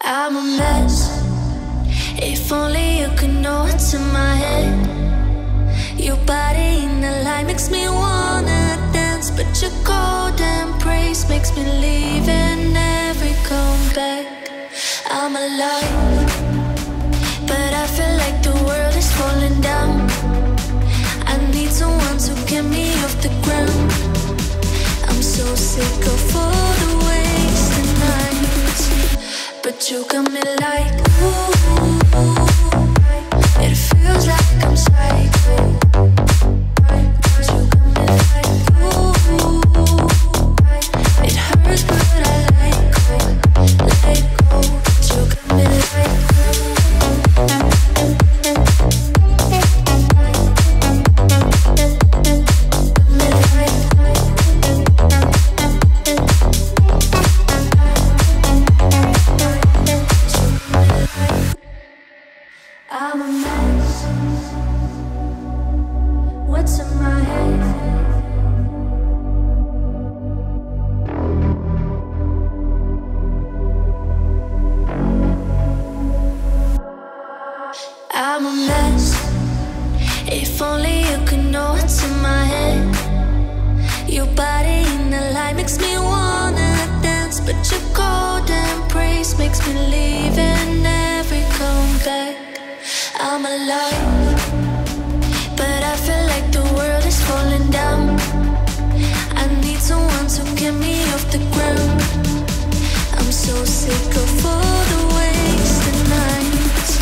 I'm a mess. If only you could know what's in my head. Your body in the light makes me wanna dance, but your golden praise makes me leave and never come back. I'm alive, but I feel like the world is falling down. I need someone to get me off the ground. I'm so sick of all the nights, you got me like ooh. It feels like I'm a mess. What's in my head? I'm a mess. If only you could know what's in my head. Your body in the light makes me wanna dance, but your golden praise makes me leave back. I'm alive, but I feel like the world is falling down. I need someone to get me off the ground. I'm so sick of all the wasted nights,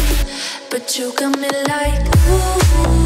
but you got me like.